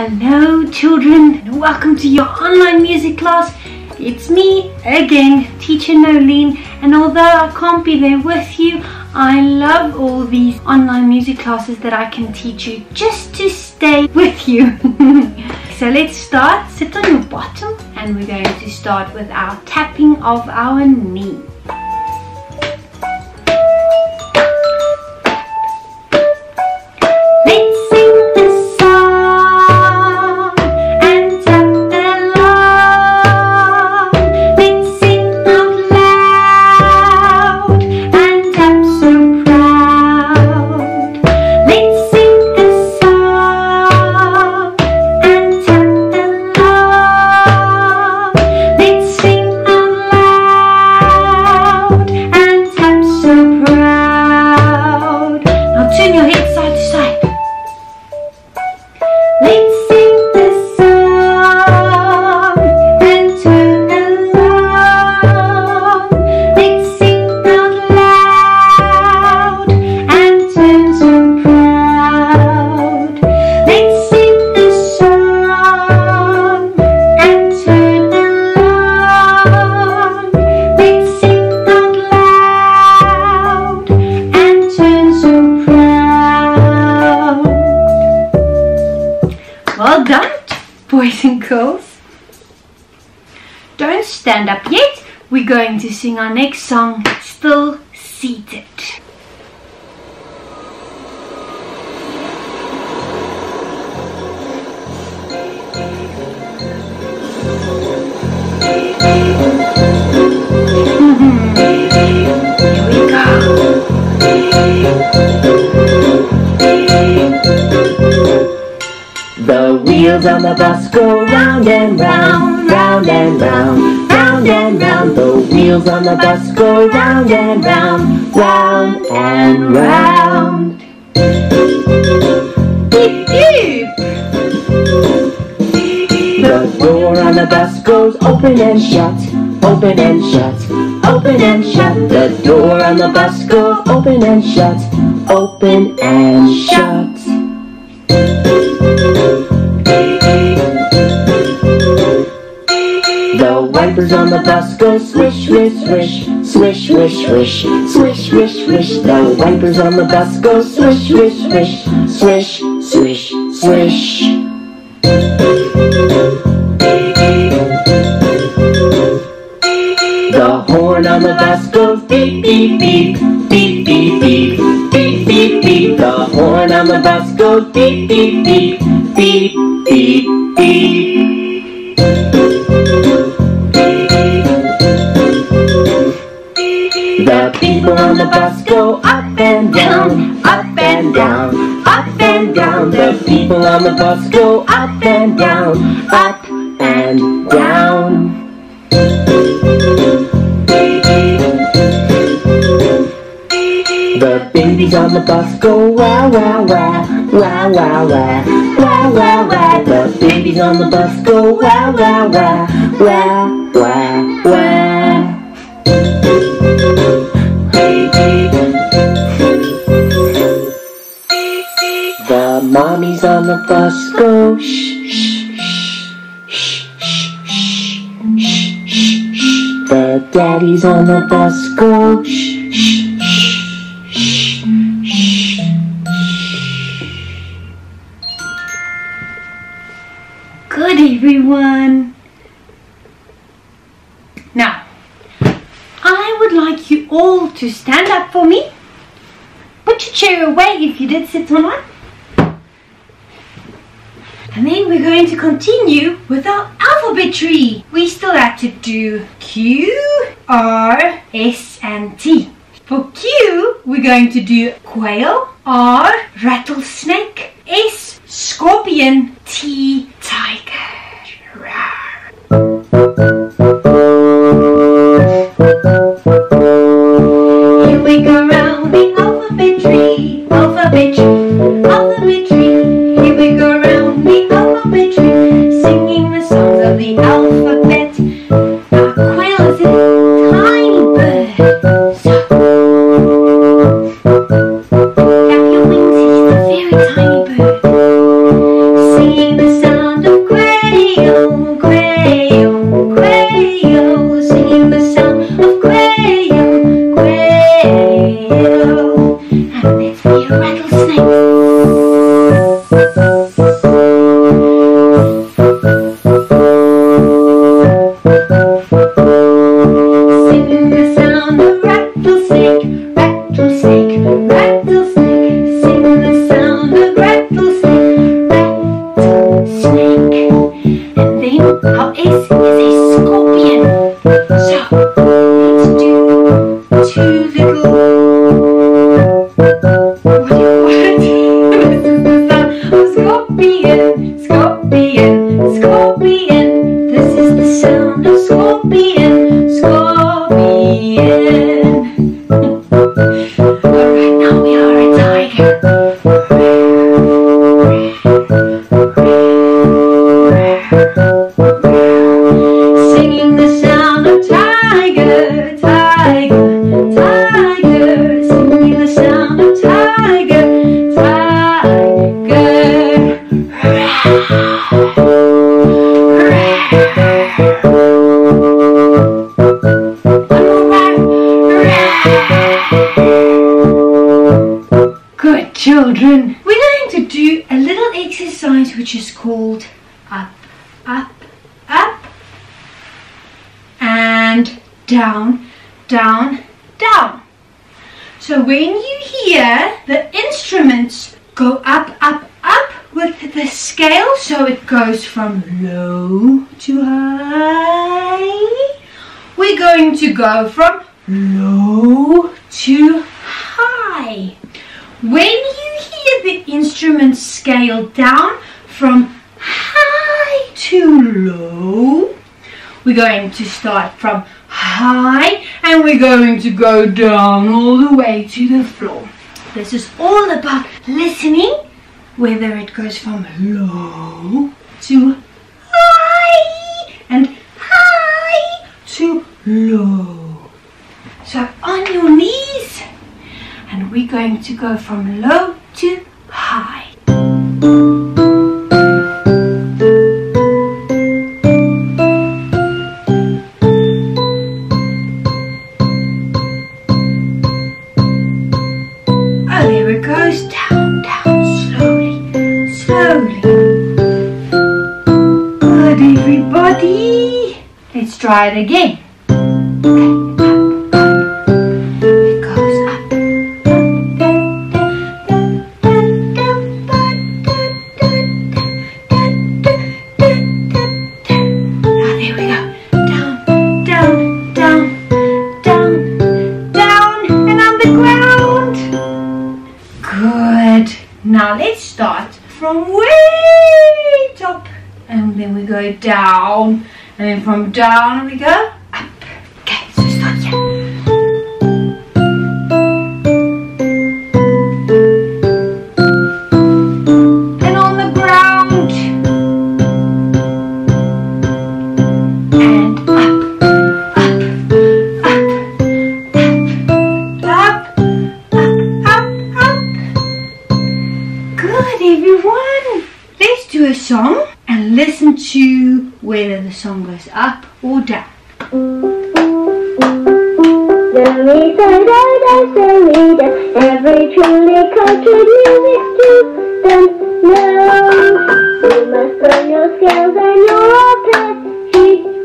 Hello children and welcome to your online music class. It's me again, teacher Nolene and although I can't be there with you, I love all these online music classes that I can teach you just to stay with you. so let's start. Sit on your bottom and we're going to start with our tapping of our knee. Done, boys and girls. Don't stand up yet. We're going to sing our next song, Still Seated. Wheels on the bus go round and round, round and round, round and round. The wheels on the bus go round and round, round and round. The door on the bus goes open and shut, open and shut, open and shut. The door on the bus goes open and shut, open and shut. Wipers on the bus go swish, swish, swish, swish, swish, swish, swish, swish, swish. The wipers on the bus go swish, swish, swish, swish, swish, swish. The horn on the bus goes beep, beep, beep, beep, beep, beep, beep, beep, beep. The horn on the bus goes beep, beep, beep, beep, beep, beep. The people on the bus go up and down, up and down, up and down. The people on the bus go up and down, up and down. The babies on the bus go wah wah wah, wah wah wah, wah wah wah. The babies on the bus go wah wah wah, wah wah wah. The mommies on the bus go shh shh shh shh shh shh shh shh. The daddies on the bus go shh shh shh shh shh. Good everyone. Now, would like you all to stand up for me. Put your chair away if you did sit on one. And then we're going to continue with our alphabet tree. We still have to do Q, R, S and T. For Q, we're going to do quail, R, rattlesnake, S, scorpion, children. We're going to do a little exercise which is called up, up, up, and down, down, down. So when you hear the instruments go up, up, up with the scale, so it goes from low to high, we're going to go from low to high. When you hear the instrument scale down from high to low, we're going to start from high and we're going to go down all the way to the floor. This is all about listening, whether it goes from low to high and high to low. So on your knees, and we're going to go from low to high. Oh, there it goes. Down, down, slowly, slowly. Good, everybody. Let's try it again. It start from way top. And then we go down. And then from down we go song and listen to whether the song goes up or down. Your scales and your arpeggios.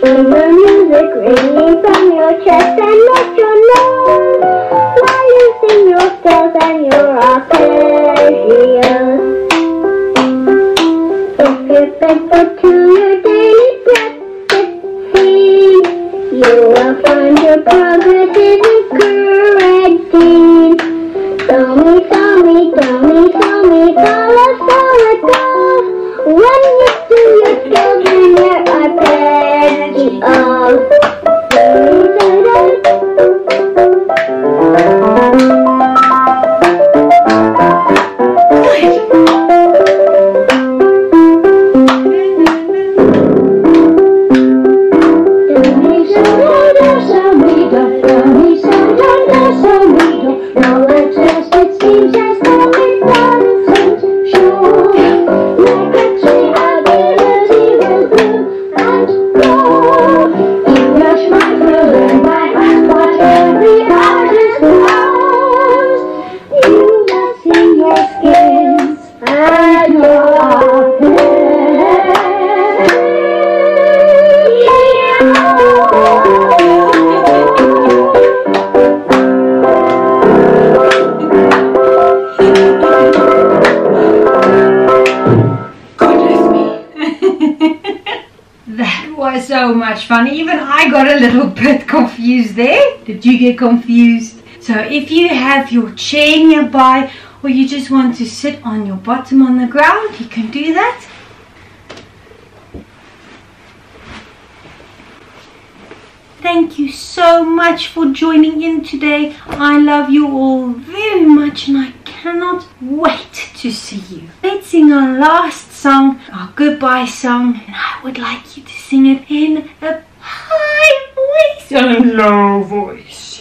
Feel the music ringing from your chest and not your nose. While you sing your scales and your. You will find your progress is so much fun. Even I got a little bit confused there. Did you get confused? So if you have your chair nearby or you just want to sit on your bottom on the ground, you can do that. Thank you so much for joining in today. I love you all very much and I cannot wait to see you. Let's sing our last song, our goodbye song, and I would like you to sing it in a high voice and a low voice.